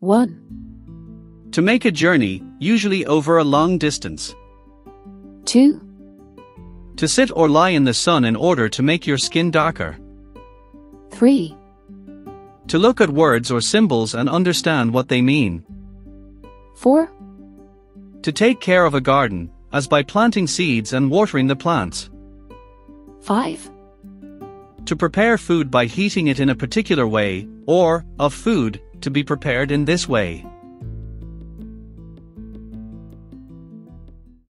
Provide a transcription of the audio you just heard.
1, To make a journey, usually over a long distance. 2, To sit or lie in the sun in order to make your skin darker. 3, To look at words or symbols and understand what they mean. 4, To take care of a garden, as by planting seeds and watering the plants. 5, To prepare food by heating it in a particular way, or, of food, to be prepared in this way.